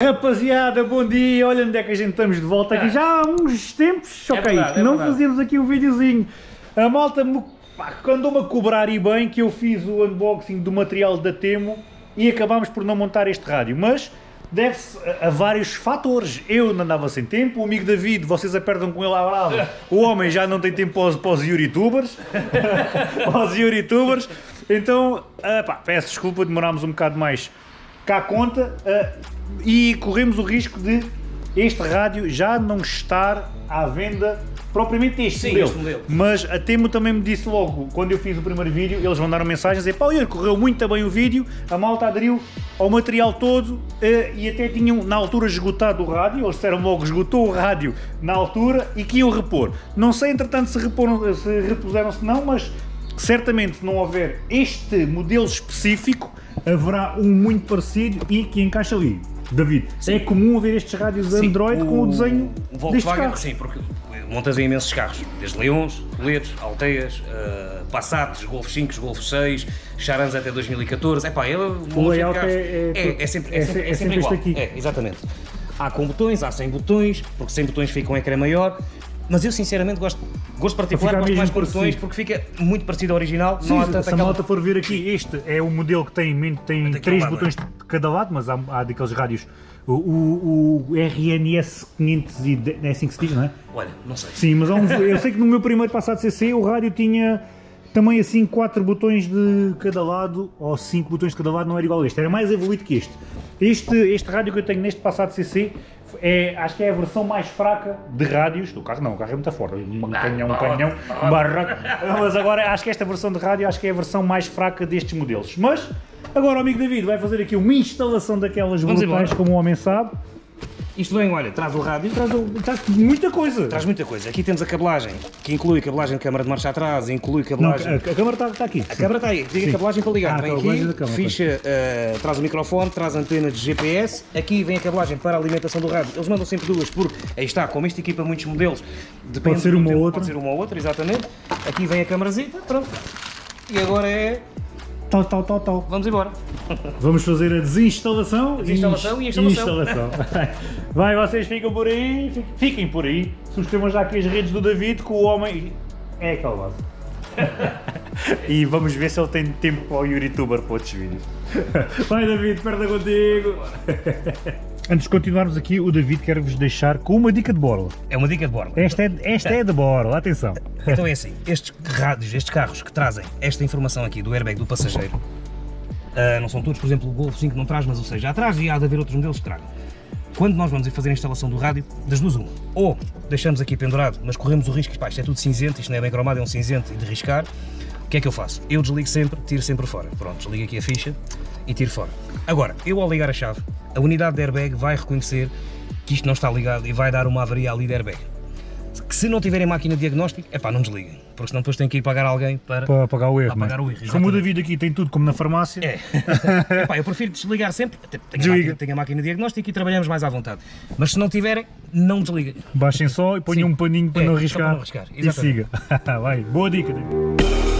Rapaziada, bom dia! Olha onde é que a gente estamos de volta aqui. Já há uns tempos, É ok, verdade, é não verdade. fazíamos aqui um videozinho. A malta andou-me a cobrar e bem que eu fiz o unboxing do material da Temo e acabámos por não montar este rádio. Mas deve-se a, a vários fatores. Eu não andava sem tempo, o amigo David, vocês apertam com ele à brava. O homem já não tem tempo para os, para os youtubers. para os youtubers. Então, ah, pá, peço desculpa, demorámos um bocado mais cá conta ah, e corremos o risco de este rádio já não estar à venda propriamente este Sim, modelo. este modelo. Mas a Temo também me disse logo, quando eu fiz o primeiro vídeo, eles mandaram mensagens e pá, olha, correu muito bem o vídeo, a malta aderiu ao material todo eh, e até tinham na altura esgotado o rádio, eles disseram logo, esgotou o rádio na altura e que iam repor. Não sei, entretanto, se, reporam, se repuseram se não, mas certamente se não houver este modelo específico, haverá um muito parecido e que encaixa ali. David, é comum haver estes rádios Sim, Android com o desenho o Volkswagen, carros. sim, porque montas em imensos carros, desde Leões, Toledos, Alteias, uh, Passates, Golf 5, Golf 6, Charans até 2014. Epá, é O layout carros. é- é- é, é sempre, é, é sempre, se- é é sempre sempre igual. aqui. É, exatamente. Há com botões, há sem botões, porque sem botões fica um ecrã maior. Mas eu sinceramente gosto, gosto particular, gosto mais parecido. porque fica muito parecido ao original. Sim, não há se tanta a aquela... malta for ver aqui, este é o modelo que tem, men- tem daquele três botões de cada lado, mas há, há daqueles rádios. O, o, o RNS 510, é assim que se diz, não é? Olha, não sei. Sim, mas um, eu sei que no meu primeiro passado CC o rádio tinha também assim quatro botões de cada lado, ou cinco botões de cada lado, não era igual a este, era mais evoluído que este. Este, este rádio que eu tenho neste passado CC é, acho que é a versão mais fraca de rádios. Do carro não, o carro é muito forte. Um canhão, um canhão, barraco. Mas agora acho que esta versão de rádio acho que é a versão mais fraca destes modelos. Mas agora o amigo David vai fazer aqui uma instalação daquelas Vamos brutais, embora. como o homem sabe. Isto vem, olha, traz o rádio, Traz, traz muita coisa. Traz muita coisa. Aqui temos a cabelagem, que inclui cabelagem de câmara de marcha atrás, inclui Não, cabelagem. a, a câmara está, está aqui. A câmara está aí, diga cabelagem para ligar. Ah, vem aqui, câmara, ficha, eh, traz o microfone, traz a antena de GPS. Aqui vem a cabelagem para a alimentação do rádio. Eles mandam sempre duas, porque aí está, como isto equipa muitos modelos, depende Pode ser uma ou outra. Pode ser uma ou outra, exatamente. Aqui vem a câmarazita, pronto. E agora é. Tal, tal, tal, tal. Vamos embora. Vamos fazer a desinstalação, Desinstalação e instalação. instalação. Vai, vocês ficam por aí, fi- fiquem por aí. Subscrevam já aqui as redes do David, que o homem é aquele lado. e vamos ver se ele tem tempo para o youtuber para outros vídeos. Vai, David, perda contigo. Antes de continuarmos aqui, o David quer vos deixar com uma dica de borla. É uma dica de borla. Esta é, esta é de borla, atenção. Então é assim, estes rádios, estes carros que trazem esta informação aqui do airbag do passageiro, ah, não são todos, por exemplo, o Golf 5 não traz, mas ou seja, já traz e há de haver outros modelos que tragam. Quando nós vamos ir fazer a instalação do rádio, das duas uma, ou deixamos aqui pendurado, mas corremos o risco, pá, isto é tudo cinzento, isto não é bem cromado, é um cinzento e de riscar, o que é que eu faço? Eu desligo sempre, tiro sempre fora. Pronto, desligo aqui a ficha e tiro fora. Agora, eu ao ligar a chave, a unidade de airbag vai reconhecer que isto não está ligado e vai dar uma avaria ali de airbag. Que se não tiverem máquina de diagnóstico, é pá, não desliguem, porque senão depois tem que ir pagar alguém para. Para apagar o erro. Para é? o erro, Como o. David aqui tem tudo como na farmácia. É. Epá, eu prefiro desligar sempre, tenho a, máquina, tenho a máquina de diagnóstico e trabalhamos mais à vontade. Mas se não tiverem, não desliguem. Baixem só e ponham Sim. um paninho para É, não arriscar. para não arriscar, e siga. Vai, boa dica. David.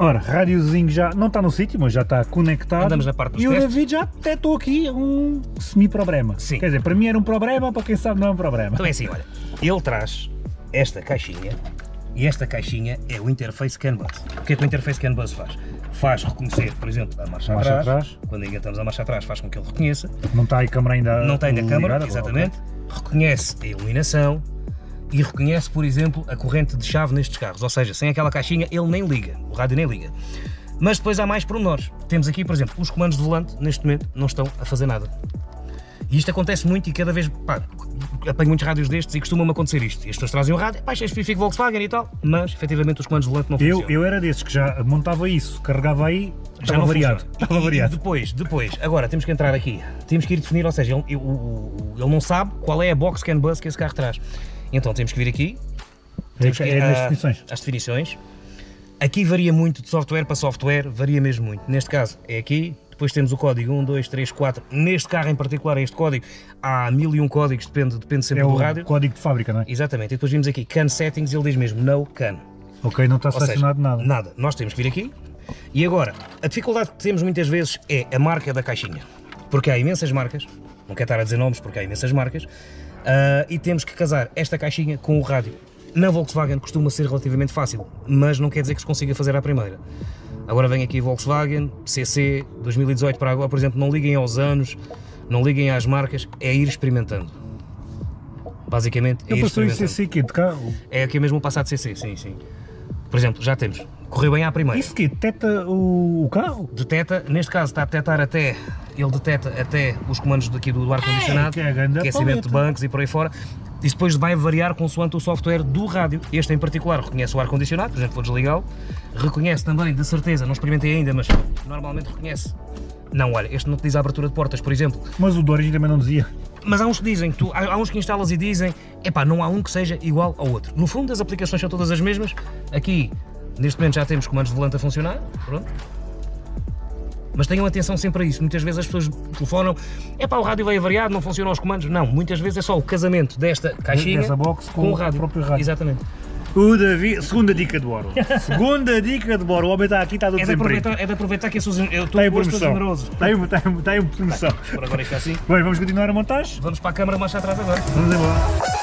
Ora, rádiozinho já não está no sítio, mas já está conectado. Andamos na parte dos E o. David já detectou aqui um semi-problema. Sim. Quer dizer, para mim era um problema, para quem sabe não é um problema. Então é assim, olha, ele traz esta caixinha e esta caixinha é o Interface CAN Bus. O que é que o Interface CAN Bus faz? Faz reconhecer, por exemplo, a marcha, Marcha atrás. atrás. Quando engatamos a marcha atrás faz com que ele reconheça. Não está a câmara ainda não tem na câmara, ligada, exatamente, reconhece a iluminação e reconhece, por exemplo, a corrente de chave nestes carros, ou seja, sem aquela caixinha ele nem liga, o rádio nem liga. Mas depois há mais pormenores. Temos aqui, por exemplo, os comandos de volante, neste momento, não estão a fazer nada. E isto acontece muito e cada vez, pá, apanho muitos rádios destes e costuma-me acontecer isto. E as pessoas trazem o rádio, pá, isto é específico Volkswagen e tal, mas efetivamente os comandos de volante não Eu, funcionam. eu era desses que já montava isso, carregava aí, Já estava não variado. funciona. Estava E- variado. Depois, depois, agora temos que entrar aqui, temos que ir definir, ou seja, ele, ele- ele não sabe qual é a box CAN bus que esse carro traz. Então temos que vir aqui, temos que ir É a- definições. às definições. Aqui varia muito de software para software, varia mesmo muito. Neste caso é aqui, depois temos o código 1, 2, 3, 4. Neste carro em particular, este código, há mil e um códigos, depende, depende sempre É do rádio. código de fábrica, não é? Exatamente, e depois vimos aqui CAN settings e ele diz mesmo no CAN. Ok, não está selecionado nada. Nada. Nós temos que vir aqui. E agora, a dificuldade que temos muitas vezes é a marca da caixinha. Porque há imensas marcas, não quero estar a dizer nomes porque há imensas marcas, ah, e temos que casar esta caixinha com o rádio. Na Volkswagen costuma ser relativamente fácil, mas não quer dizer que se consiga fazer à primeira. Agora vem aqui Volkswagen, CC, 2018 para agora, por exemplo, não liguem aos anos, não liguem às marcas, é ir experimentando. Basicamente, é Eu ir passou experimentando. esse aqui de carro. É aqui mesmo o passado CC, sim, sim. Por exemplo, já temos. Correu bem à primeira. Isso que detecta o, o carro? Deteta, neste caso está a detectar até, ele deteta até os comandos daqui do ar-condicionado, é a grande aquecimento de bancos e por aí fora. Isso depois vai variar consoante o software do rádio. Este em particular reconhece o ar-condicionado, por exemplo, vou desligá-lo. Reconhece também, de certeza, não experimentei ainda, mas normalmente reconhece. Não, olha, este não te diz a abertura de portas, por exemplo. Mas o de origem também não dizia. Mas há uns que dizem, tu, há, há uns que instalas e dizem, epá, não há um que seja igual ao outro. No fundo, as aplicações são todas as mesmas. Aqui, neste momento, já temos comandos de volante a funcionar. Pronto. Mas tenham atenção sempre a isso. Muitas vezes as pessoas telefonam, epá, o rádio veio variado, não funcionam os comandos. Não, muitas vezes é só o casamento desta caixinha Dessa box com o o rádio. próprio rádio. Exatamente. O David, segunda dica de Boro. segunda dica de Boro. O homem está aqui, está do É de desemprego. é de aproveitar que eu, sou, eu estou em hoje estou promoção. generoso. Está em, está, em, está em promoção. Por agora está assim. Bem, vamos continuar a montagem? Vamos para a câmara mais atrás agora. Vamos embora.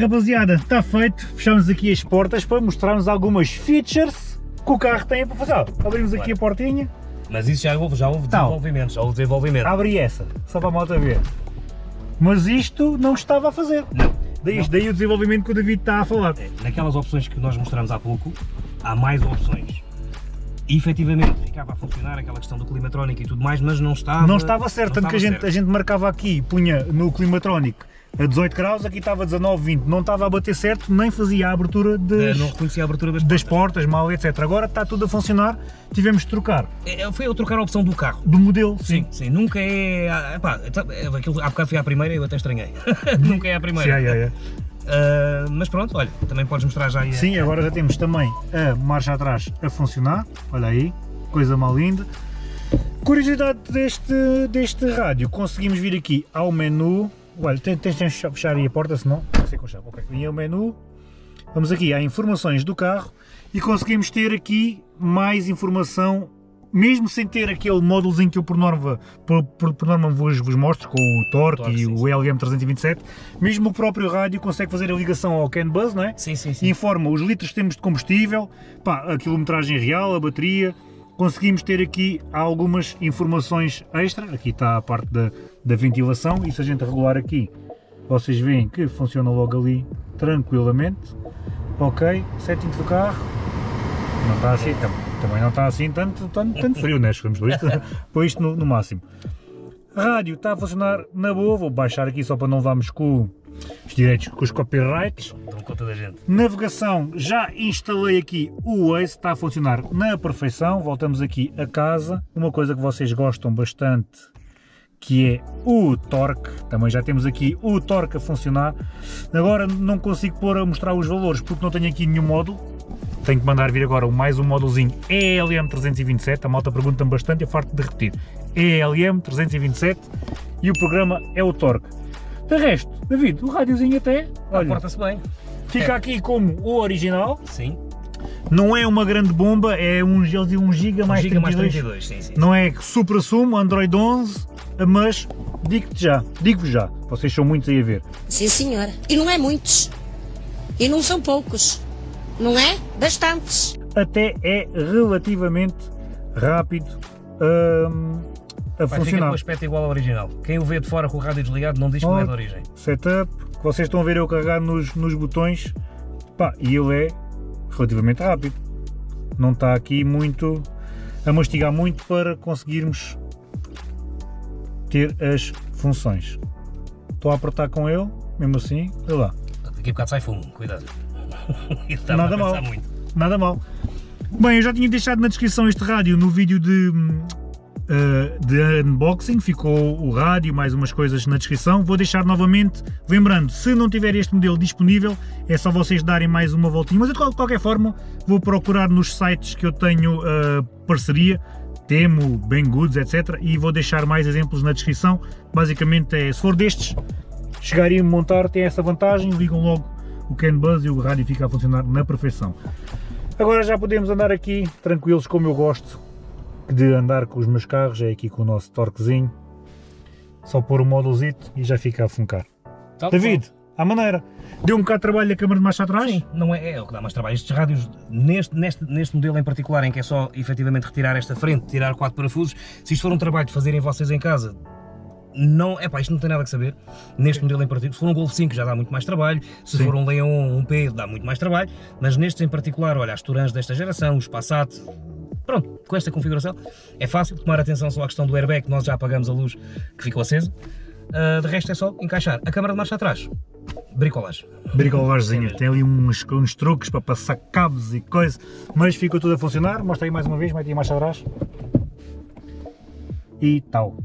Rapaziada, está feito. Fechamos aqui as portas para mostrarmos algumas features que o carro tem para fazer. Abrimos aqui a portinha. Mas isso já houve, já houve Então. desenvolvimento, já houve desenvolvimento. Abre essa, só para a malta ver. Mas isto não estava a fazer. Não. Daí, Não. daí o desenvolvimento que o David está a falar. É, Naquelas opções que nós mostramos há pouco, há mais opções. E efetivamente ficava a funcionar aquela questão do climatrónico e tudo mais, mas não estava. Não estava certo, não tanto que a estava gente, a gente marcava aqui, punha no climatrónico a 18 graus, aqui estava a 19, 20. Não estava a bater certo, nem fazia a abertura das, Não reconhecia a abertura das, das portas. portas, mal, etc. Agora está tudo a funcionar, tivemos de trocar É, Foi eu trocar a opção do carro. do modelo. Sim, sim, nunca é. ah, Epá, então, é, aquilo, há bocado foi à primeira e eu até estranhei. nunca é à Sim, primeira. é, é, é. Ah, mas pronto, olha, também podes mostrar já aí. a- Sim, agora já temos também a marcha atrás a funcionar. Olha aí, coisa mal linda. Curiosidade deste, deste rádio, conseguimos vir aqui ao menu. Olha, tens tens de fechar aí a porta, senão. Não sei com chave. Ok, vim ao menu. Vamos aqui a informações do carro e conseguimos ter aqui mais informação, mesmo sem ter aquele módulozinho que eu por norma, por, por, por norma vos, vos mostro, com o torque, Torque, e sim, o LM327, mesmo o próprio rádio consegue fazer a ligação ao CAN Bus, não é? Sim, sim, sim. informa os litros que temos de combustível, pá, a quilometragem real, a bateria. Conseguimos ter aqui algumas informações extra. Aqui está a parte da, da ventilação e se a gente regular aqui, vocês veem que funciona logo ali tranquilamente. Ok, settings do carro. Não está assim, tam- também não está assim tanto, tanto, tanto frio, né? Pôr isto, pôr isto no, no máximo. Rádio está a funcionar na boa, vou baixar aqui só para não levarmos com os direitos, com os copyrights. Dão conta da gente. Navegação, já instalei aqui o Waze, está a funcionar na perfeição. Voltamos aqui a casa. Uma coisa que vocês gostam bastante, que é o torque. Também já temos aqui o torque a funcionar. Agora não consigo pôr a mostrar os valores porque não tenho aqui nenhum módulo. Tenho que mandar vir agora mais um módulozinho ELM327. A malta pergunta-me bastante, eu farto de repetir. ELM327 e o programa é o torque. De resto, David, o rádiozinho até, olha, Porta-se bem. Fica aqui como o original, Sim. não é uma grande bomba, é um, um giga mais Giga mais 32. 32, sim, sim. Não é super sumo, Android 11, mas digo-te já, digo já, vocês são muitos aí a ver. Sim, senhora. E não é muitos. E não são poucos. Não é? Bastantes. Até é relativamente rápido hum, a Vai com funcionar. o aspecto igual ao original. Quem o vê de fora com o rádio desligado não diz que não é de Oh. origem. Setup, que vocês estão a ver eu carregar nos, nos botões, pá, e ele é relativamente rápido. Não está aqui muito a mastigar muito para conseguirmos ter as funções. Estou a apertar com ele, mesmo assim, olha lá, Daqui a bocado sai fumo, cuidado. Nada mal. muito. nada mal. Bem, eu já tinha deixado na descrição este rádio no vídeo de, eh, de unboxing, ficou o rádio, mais umas coisas na descrição. Vou deixar novamente, lembrando, se não tiver este modelo disponível, é só vocês darem mais uma voltinha. Mas eu, de qual- qualquer forma, vou procurar nos sites que eu tenho eh, parceria, Temo, Banggood, etc. E vou deixar mais exemplos na descrição. Basicamente, é, se for destes, chegarem a montar, tem essa vantagem, ligam logo o CAN Buzz e o rádio fica a funcionar na perfeição. Agora já podemos andar aqui tranquilos como eu gosto de andar com os meus carros, é aqui com o nosso torquezinho. Só pôr o módulozito e já fica a funcar. Tal David, à maneira. Deu um bocado de trabalho a câmara de marcha atrás? Sim, não é, é o que dá mais trabalho. Estes rádios, neste, neste, neste modelo em particular, em que é só efetivamente retirar esta frente, tirar quatro parafusos, se isto for um trabalho de fazerem vocês em casa, não, é pá, isto não tem nada a saber. Neste modelo em particular, se for um Golf 5 já dá muito mais trabalho, se Sim. for um Leon, um P, dá muito mais trabalho, mas nestes em particular, olha, as Turans desta geração, os Passat, pronto, com esta configuração, é fácil tomar atenção só à questão do airbag, nós já apagamos a luz que ficou acesa. Ah, de resto é só encaixar a câmara de marcha atrás, bricolagem. Bricolagemzinha, tem ali uns, uns truques para passar cabos e coisas, mas ficou tudo a funcionar. Mostra aí mais uma vez, mete aí marcha atrás. E tal.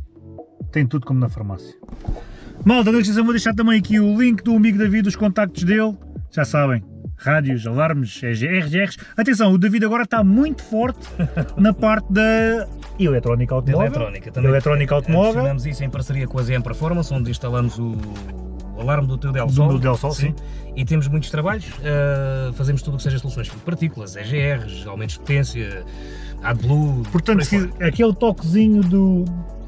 Tem tudo como na farmácia. Malta, na descrição vou deixar também aqui o link do amigo David, os contactos dele. Já sabem, rádios, alarmes, RGRs. Atenção, o David agora está muito forte na parte da eletrónica automóvel. eletrónica também. Eletrónica automóvel. Adicionamos isso em parceria com a ZM Performance, onde instalamos o, o alarme do teu Del Do Sol. meu Del Sol, sim. E temos muitos trabalhos, uh, fazemos tudo o que seja soluções de partículas, EGRs, aumentos de potência, AdBlue. Portanto, por se fora. aquele toquezinho do.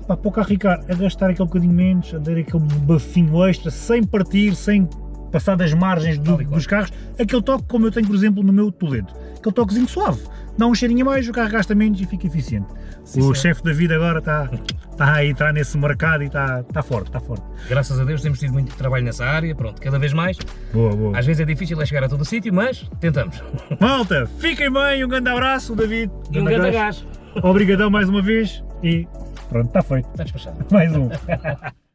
Pá, para o carro ficar a gastar aquele bocadinho menos, a dar aquele bafinho extra, sem partir, sem passar das margens do- dos carros, aquele toque como eu tenho, por exemplo, no meu Toledo. Aquele toquezinho suave. Dá um cheirinho a mais, o carro gasta menos e fica eficiente. Sim, o chefe da vida agora está, está a entrar nesse mercado e está, está forte, está forte. Graças a Deus temos tido muito trabalho nessa área, pronto, cada vez mais. Boa, boa. Às vezes é difícil é chegar a todo o sítio, mas tentamos. Malta, fiquem bem, um grande abraço, David. E um Grande gás. Obrigadão mais uma vez e pronto, está feito. Está despachado. Mais um.